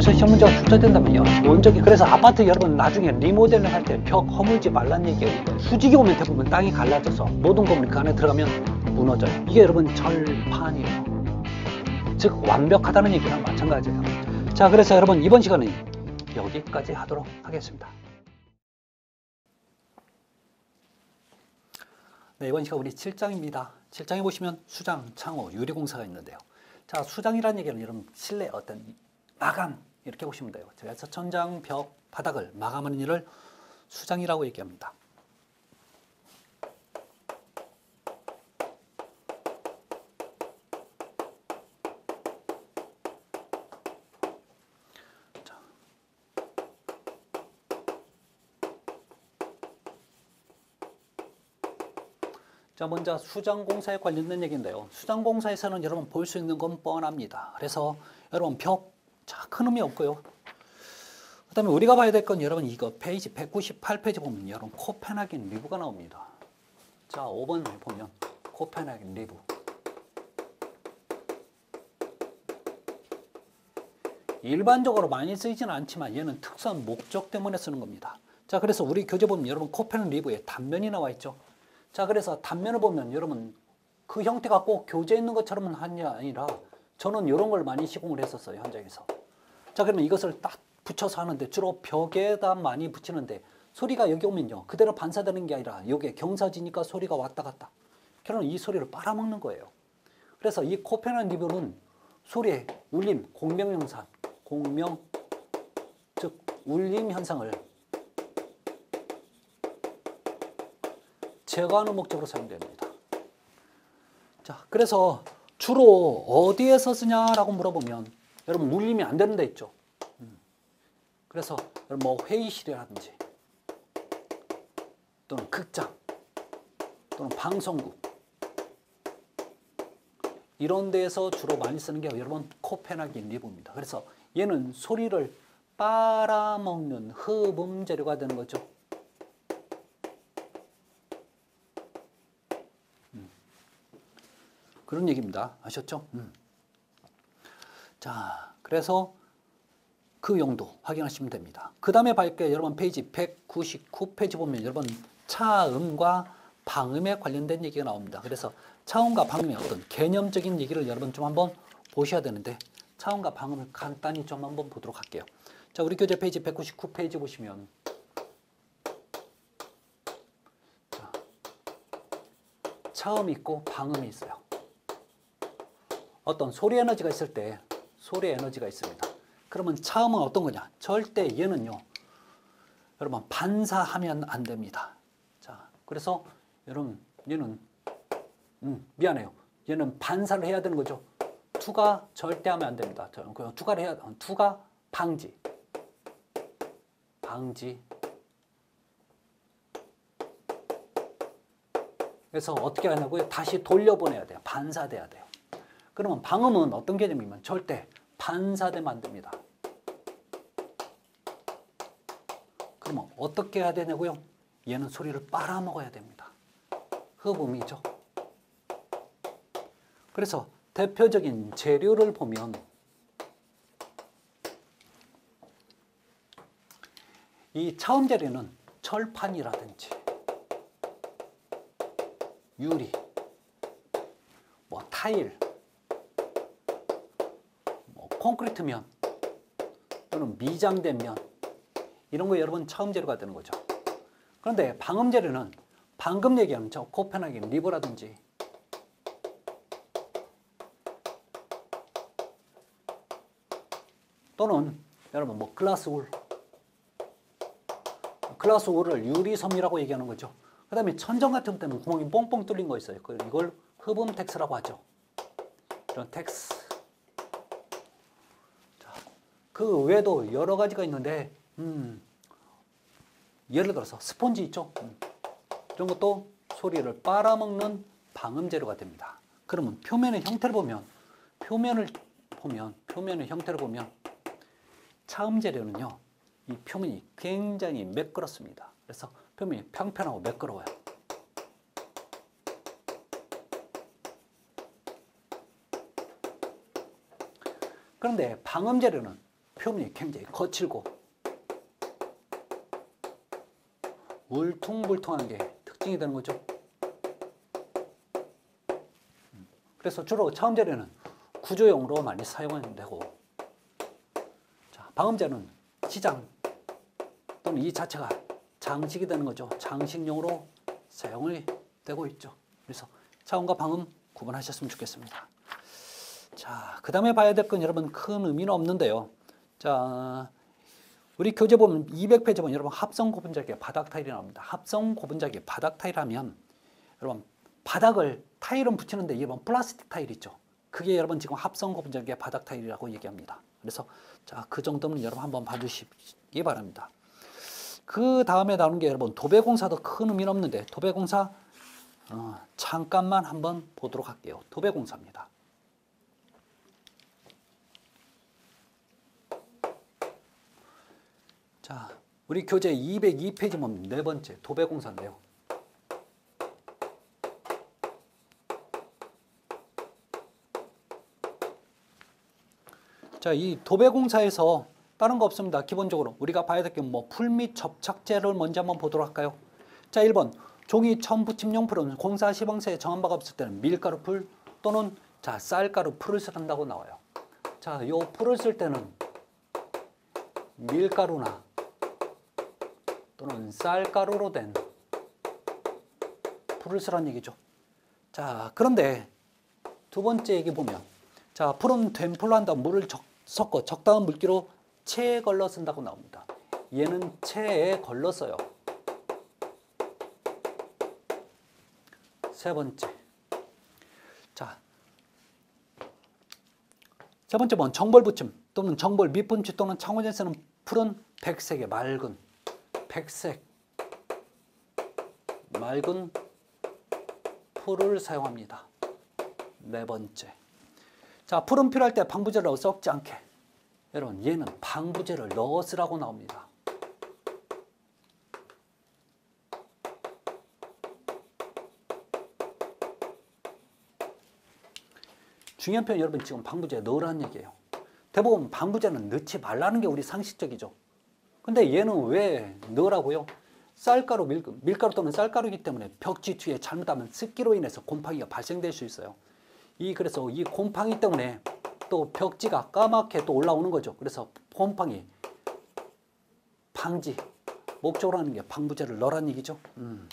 시험에서 시험 문제가 출제된다면요. 원적이 그래서 아파트 여러분 나중에 리모델링 할 때 벽 허물지 말란 얘기예요. 수직이 오면 대부분 땅이 갈라져서 모든 건물이 그 안에 들어가면 무너져요. 이게 여러분 절판이에요. 즉 완벽하다는 얘기랑 마찬가지예요. 자 그래서 여러분 이번 시간은 여기까지 하도록 하겠습니다. 네, 이번 시간 우리 7장입니다. 7장에 보시면 수장, 창호, 유리공사가 있는데요. 자, 수장이라는 얘기는 여러분 실내 어떤 마감 이렇게 보시면 돼요. 그래서 천장, 벽, 바닥을 마감하는 일을 수장이라고 얘기합니다. 자, 먼저 수장공사에 관련된 얘기인데요. 수장공사에서는 여러분 볼 수 있는 건 뻔합니다. 그래서 여러분 벽, 자, 큰 의미 없고요. 그 다음에 우리가 봐야 될 건 여러분 이거 페이지 198페이지 보면 여러분 코펜하겐 리브가 나옵니다. 자, 5번 보면 코펜하겐 리브. 일반적으로 많이 쓰이지는 않지만 얘는 특수한 목적 때문에 쓰는 겁니다. 자, 그래서 우리 교재 보면 여러분 코펜 리브에 단면이 나와 있죠. 자, 그래서 단면을 보면 여러분 그 형태가 꼭 교재에 있는 것처럼은 한게 아니라 저는 이런 걸 많이 시공을 했었어요, 현장에서. 자, 그러면 이것을 딱 붙여서 하는데 주로 벽에다 많이 붙이는데 소리가 여기 오면요. 그대로 반사되는 게 아니라 여기에 경사지니까 소리가 왔다 갔다. 결국은 이 소리를 빨아먹는 거예요. 그래서 이 코페난 리뷰는 소리의 울림, 공명 현상, 공명, 즉 울림 현상을 제거하는 목적으로 사용됩니다. 자, 그래서 주로 어디에서 쓰냐라고 물어보면 여러분 울림이 안 되는 데 있죠. 음. 그래서 뭐 회의실이라든지 또는 극장 또는 방송국 이런 데에서 주로 많이 쓰는 게 여러분 코펜하기 리브입니다. 그래서 얘는 소리를 빨아먹는 흡음 재료가 되는 거죠. 그런 얘기입니다. 아셨죠? 음. 자, 그래서 그 용도 확인하시면 됩니다. 그 다음에 밝게 여러분 페이지 199페이지 보면 여러분 차음과 방음에 관련된 얘기가 나옵니다. 그래서 차음과 방음의 어떤 개념적인 얘기를 여러분 좀 한번 보셔야 되는데 차음과 방음을 간단히 좀 한번 보도록 할게요. 자, 우리 교재 페이지 199페이지 보시면 자, 차음이 있고 방음이 있어요. 어떤 소리 에너지가 있을 때 소리 에너지가 있습니다. 그러면 차음은 어떤 거냐? 절대 얘는요. 여러분 반사하면 안 됩니다. 자, 그래서 여러분 얘는 음, 미안해요. 얘는 반사를 해야 되는 거죠. 투가 절대 하면 안 됩니다. 그 투가를 해야 투가 방지. 방지. 그래서 어떻게 하냐고요? 다시 돌려보내야 돼요. 반사돼야 돼요. 그러면 방음은 어떤 개념이면 절대 반사되면 안 됩니다. 그러면 어떻게 해야 되냐고요? 얘는 소리를 빨아먹어야 됩니다. 흡음이죠. 그래서 대표적인 재료를 보면 이 차음 재료는 철판이라든지 유리, 뭐 타일, 콘크리트 면 또는 미장된 면 이런 거 여러분 처음 재료가 되는 거죠. 그런데 방음 재료는 방금 얘기하는 저 코펜하겐 리버라든지 또는 여러분 뭐 글라스 울 글라스 울을 유리섬이라고 얘기하는 거죠. 그 다음에 천정 같은 때는 구멍이 뻥뻥 뚫린 거 있어요. 이걸 흡음 텍스라고 하죠. 이런 텍스 그 외에도 여러 가지가 있는데 음, 예를 들어서 스폰지 있죠? 음, 이런 것도 소리를 빨아먹는 방음 재료가 됩니다. 그러면 표면의 형태를 보면 표면을 보면 표면의 형태를 보면 차음 재료는요. 이 표면이 굉장히 매끄럽습니다. 그래서 표면이 평평하고 매끄러워요. 그런데 방음 재료는 표면이 굉장히 거칠고 울퉁불퉁한 게 특징이 되는 거죠. 그래서 주로 차음제는 구조용으로 많이 사용하면 되고 자, 방음제는 시장 또는 이 자체가 장식이 되는 거죠. 장식용으로 사용이 되고 있죠. 그래서 차음과 방음 구분하셨으면 좋겠습니다. 자, 그 다음에 봐야 될 건 여러분 큰 의미는 없는데요. 자, 우리 교재 보면 200페이지 보면 여러분 합성 고분자기의 바닥 타일이 나옵니다. 합성 고분자기의 바닥 타일 하면 여러분 바닥을 타일은 붙이는데 이번 플라스틱 타일 있죠. 그게 여러분 지금 합성 고분자기의 바닥 타일이라고 얘기합니다. 그래서 자, 그 정도는 여러분 한번 봐주시기 바랍니다. 그 다음에 나오는 게 여러분 도배공사도 큰 의미는 없는데 도배공사 어, 잠깐만 한번 보도록 할게요. 도배공사입니다. 자, 우리 교재 202페이지 보면 네 번째 도배공사인데요. 자, 이 도배공사에서 다른 거 없습니다. 기본적으로 우리가 봐야 될 게 뭐 풀 및 접착제를 먼저 한번 보도록 할까요? 자, 1번 종이 천 붙임용 풀은 공사 시방서에 정한 바가 없을 때는 밀가루 풀 또는 자, 쌀가루 풀을 쓴다고 나와요. 자, 요 풀을 쓸 때는 밀가루나 또는 쌀가루로 된 풀을 쓰라는 얘기죠. 자, 그런데 두 번째 얘기 보면 자, 풀은 된 풀로 한다 물을 적, 섞어 적당한 물기로 체에 걸러 쓴다고 나옵니다. 얘는 체에 걸러 써요. 세 번째. 자. 세 번째 번 정벌 붙임 또는 정벌 밑분치 또는 창호제 쓰는 풀은 백색의 맑은 백색 맑은 풀을 사용합니다. 네 번째. 자, 풀은 필요할 때 방부제를 썩지 않게. 여러분, 얘는 방부제를 넣어 쓰라고 나옵니다. 중요한 표현 여러분 지금 방부제 넣으라는 얘기예요. 대부분 방부제는 넣지 말라는 게 우리 상식적이죠. 근데 얘는 왜 넣으라고요? 쌀가루, 밀, 밀가루 또는 쌀가루이기 때문에 벽지 뒤에 잘못하면 습기로 인해서 곰팡이가 발생될 수 있어요. 이 그래서 이 곰팡이 때문에 또 벽지가 까맣게 또 올라오는 거죠. 그래서 곰팡이 방지 목적으로 하는 게 방부제를 넣으라는 얘기죠. 음.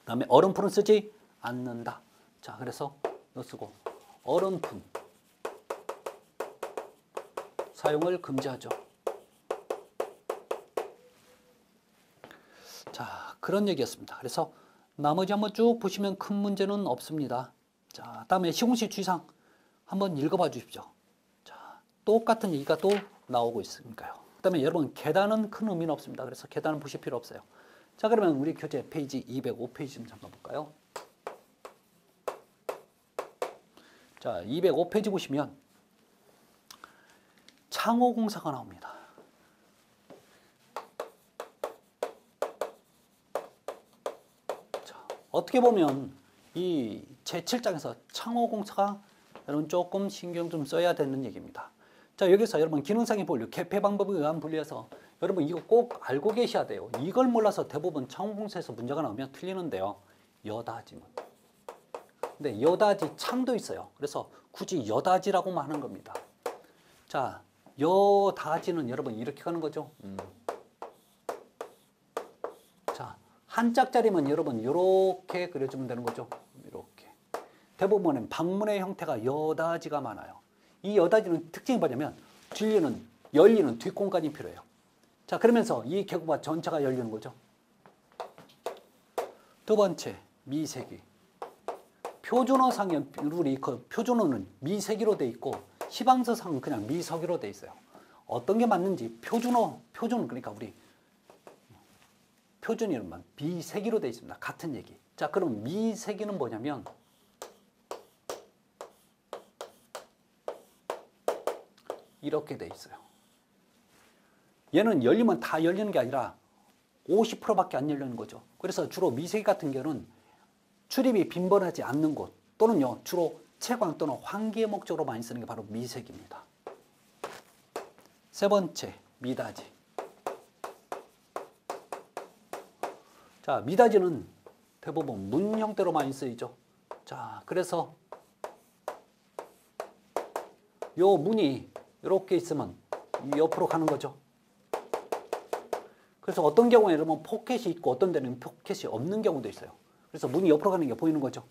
그다음에 얼음풀은 쓰지 않는다. 자, 그래서 너 쓰고 얼음품 사용을 금지하죠. 자, 그런 얘기였습니다. 그래서 나머지 한번 쭉 보시면 큰 문제는 없습니다. 자, 다음에 시공식 주의사항 한번 읽어봐 주십시오. 자, 똑같은 얘기가 또 나오고 있으니까요. 그 다음에 여러분 계단은 큰 의미는 없습니다. 그래서 계단은 보실 필요 없어요. 자, 그러면 우리 교재 페이지 205페이지 좀 잠깐 볼까요? 자, 205페이지 보시면 창호공사가 나옵니다. 자, 어떻게 보면 이 제7장에서 창호공사가 여러분 조금 신경 좀 써야 되는 얘기입니다. 자, 여기서 여러분 기능상의 분류, 개폐 방법에 의한 분류에서 여러분 이거 꼭 알고 계셔야 돼요. 이걸 몰라서 대부분 창호공사에서 문제가 나오면 틀리는데요. 여다지문. 근데 여다지 창도 있어요. 그래서 굳이 여다지라고만 하는 겁니다. 자, 여다지는 여러분 이렇게 가는 거죠. 음. 자, 한 짝짜리면 여러분 이렇게 그려주면 되는 거죠. 이렇게. 대부분은 방문의 형태가 여다지가 많아요. 이 여다지는 특징이 뭐냐면 들리는 열리는 뒷공간이 필요해요. 자, 그러면서 이 개구가 전체가 열리는 거죠. 두 번째, 미세기. 표준어상의 룰이 그 표준어는 미세기로 돼 있고 시방서상은 그냥 미석기로 돼 있어요. 어떤 게 맞는지 표준어, 표준 그러니까 우리 표준 이름만 미세기로 돼 있습니다. 같은 얘기. 자, 그럼 미세기는 뭐냐면 이렇게 돼 있어요. 얘는 열리면 다 열리는 게 아니라 50%밖에 안 열리는 거죠. 그래서 주로 미세기 같은 경우는 출입이 빈번하지 않는 곳 또는요 주로 채광 또는 환기의 목적으로 많이 쓰는 게 바로 미색입니다. 세 번째, 미닫이. 자, 미닫이는 대부분 문 형태로 많이 쓰이죠. 자, 그래서 요 문이 이렇게 있으면 옆으로 가는 거죠. 그래서 어떤 경우에 여러분 포켓이 있고 어떤 데는 포켓이 없는 경우도 있어요. 그래서 문이 옆으로 가는 게 보이는 거죠.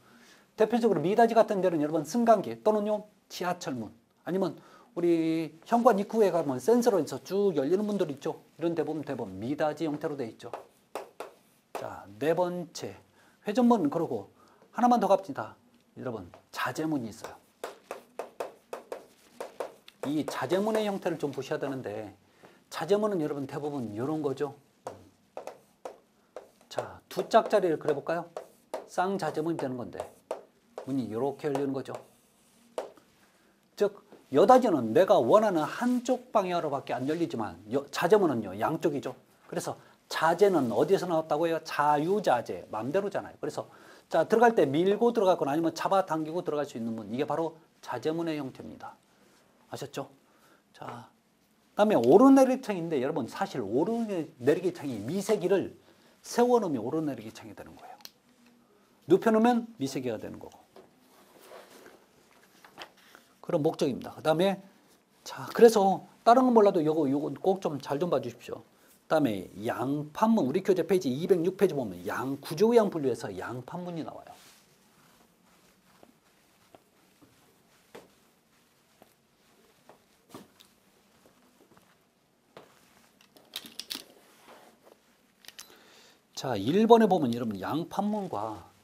대표적으로 미닫이 같은 데는 여러분 승강기 또는요 지하철문 아니면 우리 현관 입구에 가면 센서로 해서 쭉 열리는 문들 있죠. 이런 데 보면 대부분 미닫이 형태로 되어 있죠. 자, 네 번째 회전문 그러고 하나만 더 갑니다. 여러분 자재문이 있어요. 이 자재문의 형태를 좀 보셔야 되는데 자재문은 여러분 대부분 이런 거죠. 자, 두 짝짜리를 그려볼까요? 쌍자재문이 되는 건데 문이 이렇게 열리는 거죠. 즉 여닫이는 내가 원하는 한쪽 방향으로밖에 안 열리지만 여, 자재문은요 양쪽이죠. 그래서 자재는 어디서 나왔다고요? 자유자재 맘대로잖아요. 그래서 자 들어갈 때 밀고 들어가거나 아니면 잡아당기고 들어갈 수 있는 문 이게 바로 자재문의 형태입니다. 아셨죠? 자 그다음에 오르내리기 창인데 여러분 사실 오르내리기 창이 미세기를 세워놓으면 오르내리기 창이 되는 거예요. 눕혀놓으면 미세기가 되는 거고. 그런 목적입니다. 그 다음에 자 그래서 다른 건 몰라도 요거 요거 꼭 좀 잘좀 봐주십시오. 그다음에 양판문 우리 교재 페이지 206페이지 보면 양 구조의양 분류해서 양판문이 나와요. 자, 1번에 보면 여러분 양판문과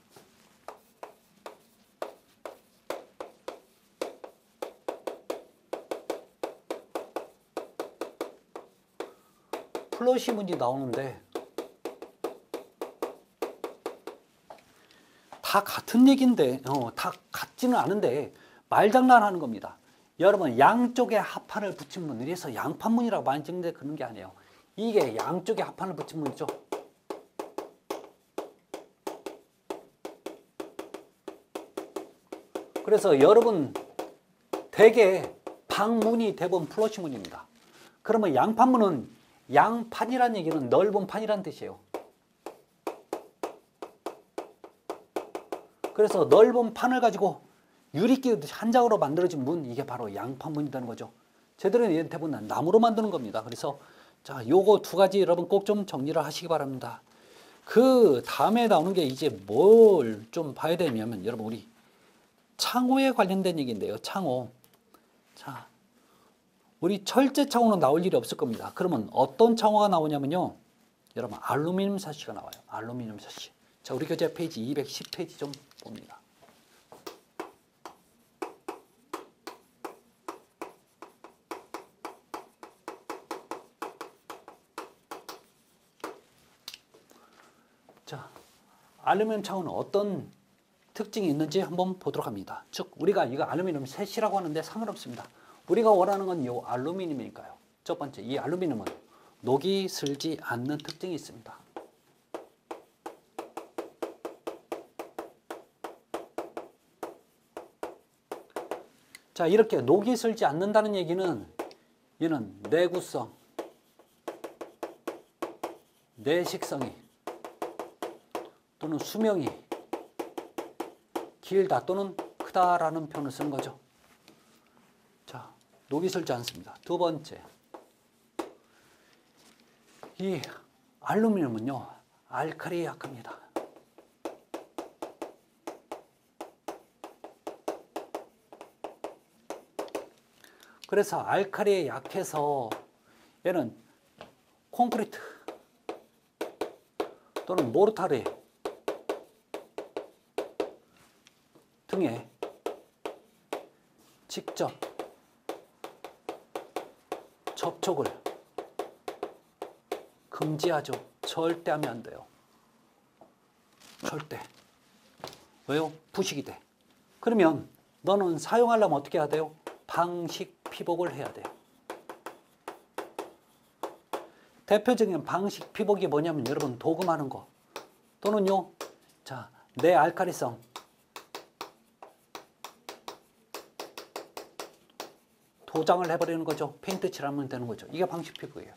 플러시 문이 나오는데 다 같은 얘기인데 어, 다 같지는 않은데 말장난하는 겁니다. 여러분 양쪽에 합판을 붙인 문 이래서 양판문이라고 많이 찍는데 그런 게 아니에요. 이게 양쪽에 합판을 붙인 문이죠. 그래서 여러분 대개 방문이 대부분 플러시 문입니다. 그러면 양판문은 양판이란 얘기는 넓은 판이란 뜻이에요. 그래서 넓은 판을 가지고 유리끼 한 장으로 만들어진 문 이게 바로 양판문이라는 거죠. 제대로 대부분 나무로 만드는 겁니다. 그래서 자 요거 두 가지 여러분 꼭 좀 정리를 하시기 바랍니다. 그 다음에 나오는 게 이제 뭘 좀 봐야 되냐면 여러분 우리 창호에 관련된 얘기인데요. 창호. 자 우리 철제 창호는 나올 일이 없을 겁니다. 그러면 어떤 창호가 나오냐면요. 여러분 알루미늄 사시가 나와요. 알루미늄 사시. 자 우리 교재 페이지 210페이지 좀 봅니다. 자 알루미늄 창호는 어떤 특징이 있는지 한번 보도록 합니다. 즉 우리가 이거 알루미늄 셋이라고 하는데 상관없습니다. 우리가 원하는 건 이 알루미늄이니까요. 첫 번째, 이 알루미늄은 녹이 슬지 않는 특징이 있습니다. 자, 이렇게 녹이 슬지 않는다는 얘기는 얘는 내구성, 내식성이 또는 수명이 길다 또는 크다라는 표현을 쓰는 거죠. 자, 녹이 슬지 않습니다. 두 번째, 이 알루미늄은요, 알칼리에 약합니다. 그래서 알칼리에 약해서 얘는 콘크리트 또는 모르타르 등에 직접 접촉을 금지하죠. 절대 하면 안 돼요. 절대. 왜요? 부식이 돼. 그러면 너는 사용하려면 어떻게 해야 돼요? 방식 피복을 해야 돼요. 대표적인 방식 피복이 뭐냐면 여러분 도금하는 거 또는요 자 내 알카리성 도장을 해버리는 거죠. 페인트 칠하면 되는 거죠. 이게 방식 피부예요.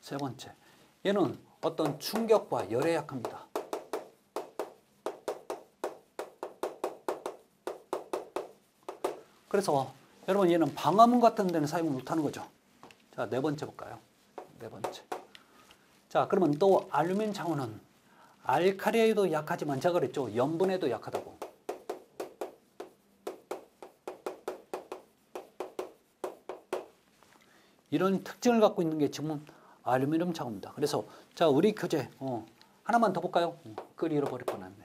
세 번째, 얘는 어떤 충격과 열에 약합니다. 그래서 여러분 얘는 방화문 같은 데는 사용 못하는 거죠. 자, 네 번째 볼까요? 네 번째. 자, 그러면 또 알루미늄 창호는 알카리에도 약하지만 제가 그랬죠. 염분에도 약하다고. 이런 특징을 갖고 있는 게 지금 알루미늄 창호입니다. 그래서 자, 우리 교재 어, 하나만 더 볼까요? 어, 글 잃어버릴 뻔했네.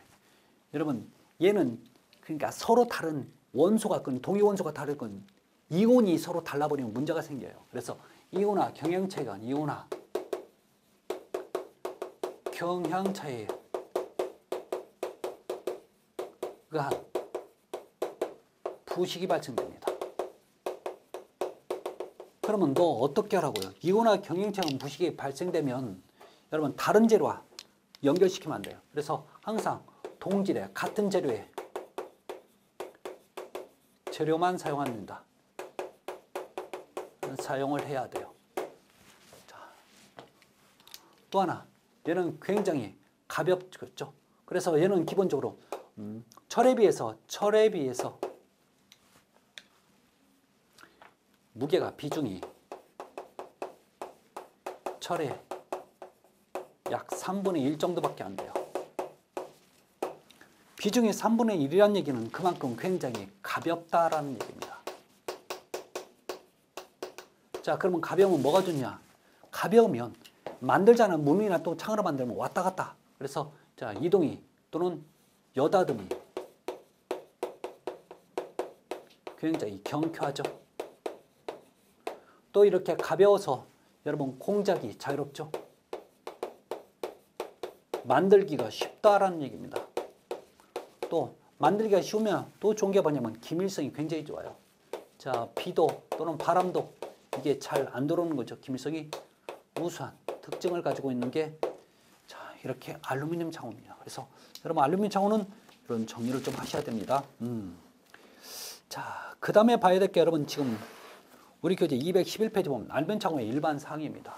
여러분, 얘는 그러니까 서로 다른 원소가 건 동위 원소가 다를 건 이온이 서로 달라버리면 문제가 생겨요. 그래서 이온화 경향차이가 이온화 경향차이 그한 부식이 발생됩니다. 그러면 너 어떻게 하라고요? 이온화 경향차이 부식이 발생되면 여러분 다른 재료와 연결시키면 안 돼요. 그래서 항상 동질의 같은 재료에 재료만 사용합니다. 사용을 해야 돼요. 자, 또 하나, 얘는 굉장히 가볍죠. 그래서 얘는 기본적으로 음, 철에 비해서 철에 비해서 무게가 비중이 철의 약 3분의 1 정도밖에 안 돼요. 비중이 3분의 1이라는 얘기는 그만큼 굉장히 가볍다라는 얘기입니다. 자, 그러면 가벼우면 뭐가 좋냐? 가벼우면 만들자는 문이나 또 창으로 만들면 왔다 갔다. 그래서 자, 이동이 또는 여다듬이 굉장히 경쾌하죠. 또 이렇게 가벼워서 여러분 공작이 자유롭죠. 만들기가 쉽다라는 얘기입니다. 또 만들기가 쉬우면 또게 뭐냐면 기밀성이 굉장히 좋아요. 자, 비도 또는 바람도 이게 잘 안 들어오는 거죠. 기밀성이 우수한 특징을 가지고 있는 게 자, 이렇게 알루미늄 창호입니다. 그래서 여러분 알루미늄 창호는 이런 정리를 좀 하셔야 됩니다. 음. 자, 그 다음에 봐야 될 게 여러분 지금 우리 교재 211페이지 보면 알루미늄 창호의 일반 사항입니다.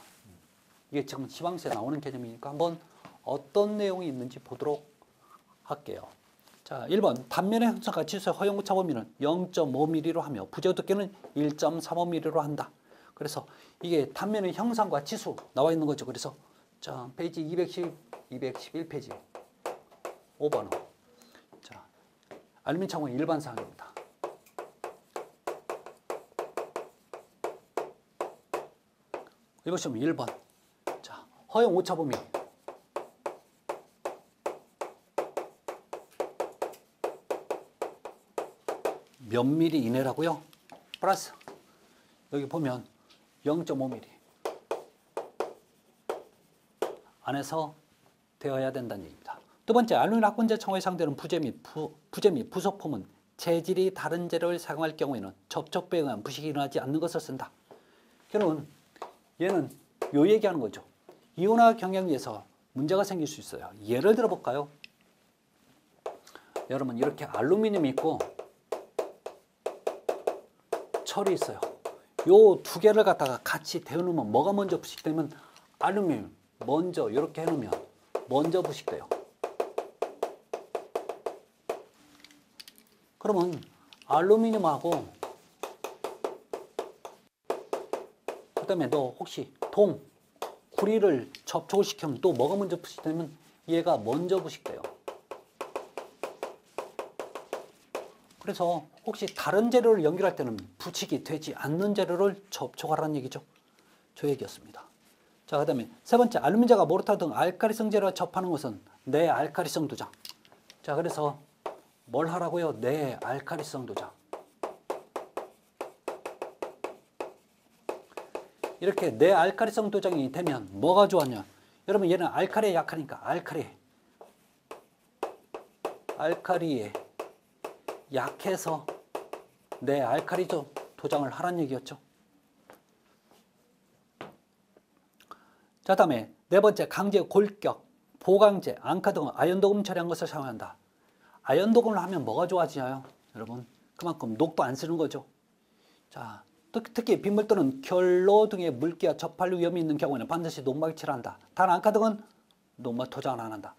이게 지금 시방시에 나오는 개념이니까 한번 어떤 내용이 있는지 보도록 할게요. 자, 1번 단면의 형성가 지수의 허용 오차 범위는 0.5mm로 하며 부재 두께는 1.35mm로 한다. 그래서 이게 단면의 형상과 지수 나와 있는 거죠. 그래서 자, 페이지 210, 211페이지 5번 호. 자, 알루미늄 창호의 일반 사항입니다. 이보시면 1번. 자, 허용 오차 범위 몇 미리 이내라고요? 플러스 여기 보면 0.5mm 안에서 되어야 된다는 얘기입니다. 두 번째, 알루미늄 합금제 청호에 상대는 부재 및, 부, 부재 및 부속품은 재질이 다른 재료를 사용할 경우에는 접촉부에 의한 부식이 일어나지 않는 것을 쓴다. 그러면 얘는 요 얘기하는 거죠. 이온화 경향에서 문제가 생길 수 있어요. 예를 들어 볼까요? 여러분 이렇게 알루미늄이 있고 철이 있어요. 요 두 개를 갖다가 같이 데워놓으면 뭐가 먼저 부식되면 알루미늄 먼저 이렇게 해놓으면 먼저 부식돼요. 그러면 알루미늄하고 그 다음에 너 혹시 동 구리를 접촉을 시키면 또 뭐가 먼저 부식되면 얘가 먼저 부식돼요. 그래서 혹시 다른 재료를 연결할 때는 부식이 되지 않는 재료를 접촉하라는 얘기죠. 저 얘기였습니다. 자, 그 다음에 세 번째, 알루미늄과 모르타 등 알카리성 재료와 접하는 것은 내 알카리성 도장. 자, 그래서 뭘 하라고요? 내 알카리성 도장. 이렇게 내 알카리성 도장이 되면 뭐가 좋았냐? 여러분 얘는 알카리에 약하니까 알카리 알카리에 약해서 내 알카리 도장을 하란 얘기였죠. 자 다음에 네 번째 강제 골격, 보강제, 앙카 등 아연도금 처리한 것을 사용한다. 아연도금을 하면 뭐가 좋아지나요? 여러분 그만큼 녹도 안 쓰는 거죠. 자, 특- 특히 빗물 또는 결로 등의 물기와 접할 위험이 있는 경우에는 반드시 농막이 칠한다. 단 앙카 등은 농막 도장을 안 한다.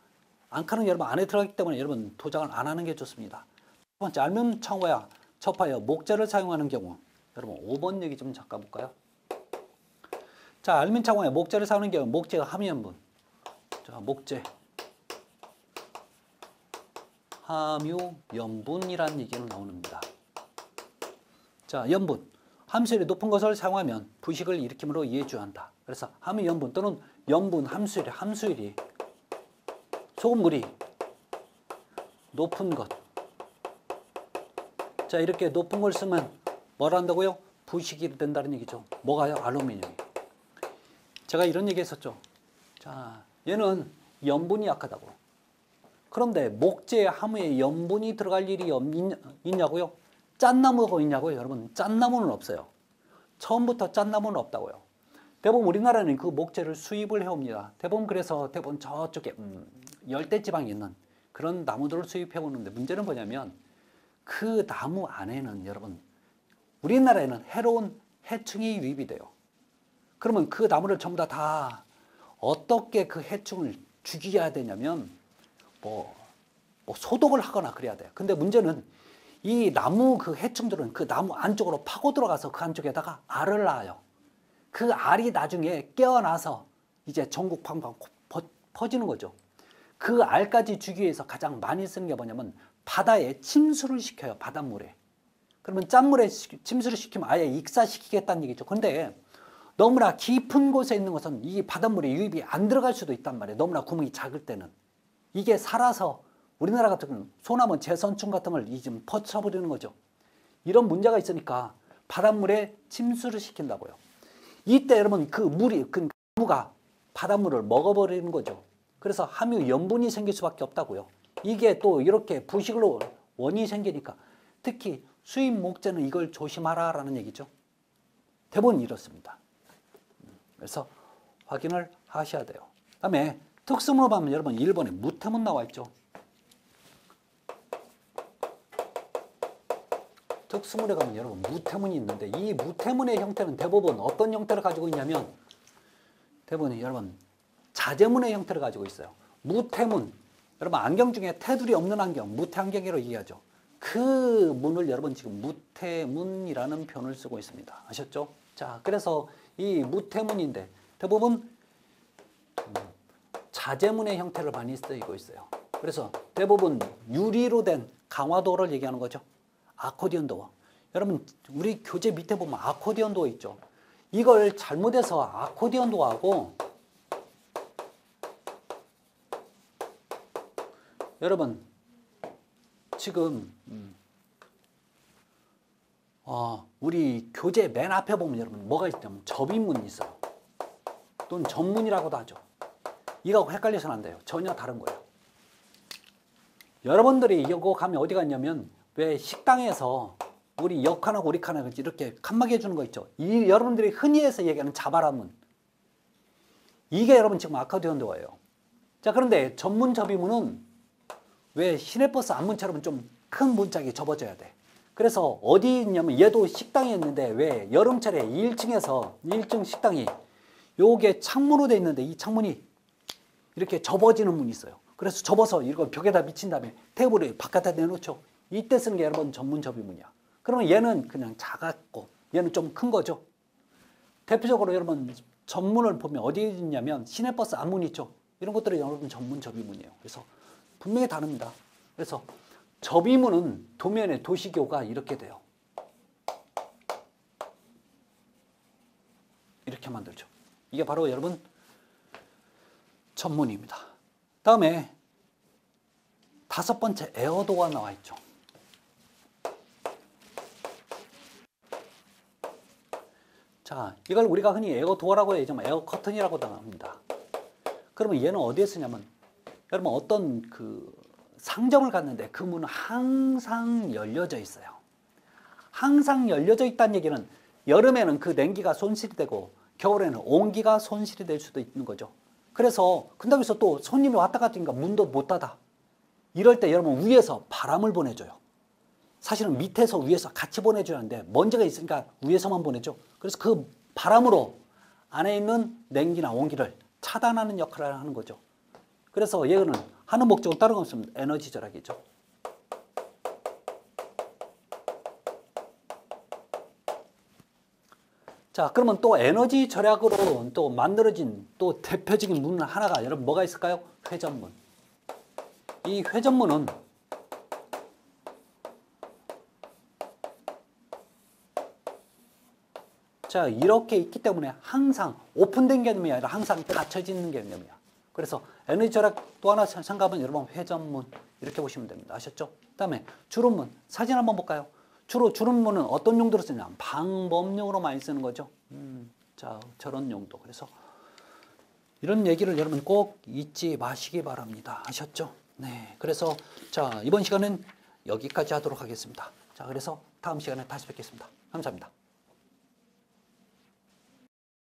앙카는 여러분 안에 들어가기 때문에 여러분 도장을 안 하는 게 좋습니다. 첫 번째 알면 창호야 접하여 목재를 사용하는 경우 여러분 5번 얘기 좀 잠깐 볼까요? 자 알민 창호에 목재를 사용하는 경우 목재가 함유연분 자 목재 함유연분이라는 얘기는 나옵니다. 자 연분 함수율이 높은 것을 사용하면 부식을 일으킴으로 이해주한다. 그래서 함유연분 또는 연분 함수율이 함수율이 소금물이 높은 것. 자, 이렇게 높은 걸 쓰면 뭘 한다고요? 부식이 된다는 얘기죠. 뭐가요? 알루미늄이. 제가 이런 얘기 했었죠. 자, 얘는 염분이 약하다고. 그런데 목재 하무에 염분이 들어갈 일이 없, 있냐고요? 짠나무가 있냐고요? 여러분, 짠나무는 없어요. 처음부터 짠나무는 없다고요. 대부분 우리나라는 그 목재를 수입을 해옵니다. 대부분 그래서 대부분 저쪽에 음, 열대 지방에 있는 그런 나무들을 수입해 오는데 문제는 뭐냐면 그 나무 안에는 여러분 우리나라에는 해로운 해충이 유입이 돼요. 그러면 그 나무를 전부 다, 다 어떻게 그 해충을 죽여야 되냐면 뭐, 뭐 소독을 하거나 그래야 돼요. 근데 문제는 이 나무 그 해충들은 그 나무 안쪽으로 파고 들어가서 그 안쪽에다가 알을 낳아요. 그 알이 나중에 깨어나서 이제 전국 방방 퍼- 퍼지는 거죠. 그 알까지 주기 위해서 가장 많이 쓰는 게 뭐냐면 바다에 침수를 시켜요. 바닷물에. 그러면 짠물에 시- 침수를 시키면 아예 익사시키겠다는 얘기죠. 근데 너무나 깊은 곳에 있는 것은 이 바닷물에 유입이 안 들어갈 수도 있단 말이에요. 너무나 구멍이 작을 때는. 이게 살아서 우리나라 같은 경우는 소나무 재선충 같은 걸이좀 퍼쳐버리는 거죠. 이런 문제가 있으니까 바닷물에 침수를 시킨다고요. 이때 여러분 그 물이 그 나무가 바닷물을 먹어버리는 거죠. 그래서 함유 염분이 생길 수밖에 없다고요. 이게 또 이렇게 부식으로 원인이 생기니까 특히 수입 목재는 이걸 조심하라라는 얘기죠. 대부분 이렇습니다. 그래서 확인을 하셔야 돼요. 다음에 특수문호 보면 여러분 1번에 무태문 나와 있죠. 특수문에 가면 여러분 무태문이 있는데 이 무태문의 형태는 대부분 어떤 형태를 가지고 있냐면 대부분 여러분 자재문의 형태를 가지고 있어요. 무태문 여러분 안경 중에 테두리 없는 안경 무태안경이라고 얘기하죠. 그 문을 여러분 지금 무태문이라는 표현을 쓰고 있습니다. 아셨죠? 자 그래서 이 무태문인데 대부분 음, 자재문의 형태를 많이 쓰이고 있어요. 그래서 대부분 유리로 된 강화도어를 얘기하는 거죠. 아코디언 도어. 여러분 우리 교재 밑에 보면 아코디언 도어 있죠. 이걸 잘못해서 아코디언 도어하고 여러분 지금 음, 어, 우리 교재 맨 앞에 보면 여러분 뭐가 있냐면 접인문이 있어요. 또는 전문이라고도 하죠. 이거 헷갈려서는 안 돼요. 전혀 다른 거예요. 여러분들이 이거 가면 어디 갔냐면 왜 식당에서 우리 우리 칸하고 이렇게 칸막이 해주는 거 있죠. 이 여러분들이 흔히 해서 얘기하는 자바라문. 이게 여러분 지금 아카디언 도어예요. 자 그런데 전문 접이문은 왜 시내버스 앞문처럼 좀 큰 문짝이 접어져야 돼. 그래서 어디 있냐면 얘도 식당이 있는데 왜 여름철에 1층에서 1층 식당이 요게 창문으로 돼 있는데 이 창문이 이렇게 접어지는 문이 있어요. 그래서 접어서 이걸 벽에다 미친 다음에 테이블에 바깥에 내놓죠. 이때 쓰는 게 여러분 전문 접이문이야. 그러면 얘는 그냥 작았고 얘는 좀 큰 거죠. 대표적으로 여러분 전문을 보면 어디에 있냐면 시내버스 앞문 있죠. 이런 것들이 여러분 전문 접이문이에요. 그래서 분명히 다릅니다. 그래서 접이문은 도면의 도시교가 이렇게 돼요. 이렇게 만들죠. 이게 바로 여러분 전문입니다. 다음에 다섯 번째 에어도가 나와 있죠. 자, 이걸 우리가 흔히 에어 도어라고 얘기하면 에어 커튼이라고도 합니다. 그러면 얘는 어디에 쓰냐면 여러분 어떤 그 상점을 갔는데 그 문은 항상 열려져 있어요. 항상 열려져 있다는 얘기는 여름에는 그 냉기가 손실이 되고 겨울에는 온기가 손실이 될 수도 있는 거죠. 그래서 근데 여기서 또 손님이 왔다 갔다 하니까 문도 못 닫아. 이럴 때 여러분 위에서 바람을 보내줘요. 사실은 밑에서 위에서 같이 보내줘야 하는데 먼지가 있으니까 위에서만 보내죠. 그래서 그 바람으로 안에 있는 냉기나 온기를 차단하는 역할을 하는 거죠. 그래서 얘는 하는 목적은 다른 건 없습니다. 에너지 절약이죠. 자, 그러면 또 에너지 절약으로 또 만들어진 또 대표적인 문 하나가 여러분 뭐가 있을까요? 회전문. 이 회전문은 자, 이렇게 있기 때문에 항상 오픈된 개념이 아니라 항상 닫혀져 있는 개념이야. 그래서 에너지 절약 또 하나 생각하면 여러분 회전문 이렇게 보시면 됩니다. 아셨죠? 그 다음에 주름문 사진 한번 볼까요? 주로 주름문은 어떤 용도로 쓰냐? 방법용으로 많이 쓰는 거죠. 음, 자, 저런 용도. 그래서 이런 얘기를 여러분 꼭 잊지 마시기 바랍니다. 아셨죠? 네. 그래서 자, 이번 시간은 여기까지 하도록 하겠습니다. 자, 그래서 다음 시간에 다시 뵙겠습니다. 감사합니다.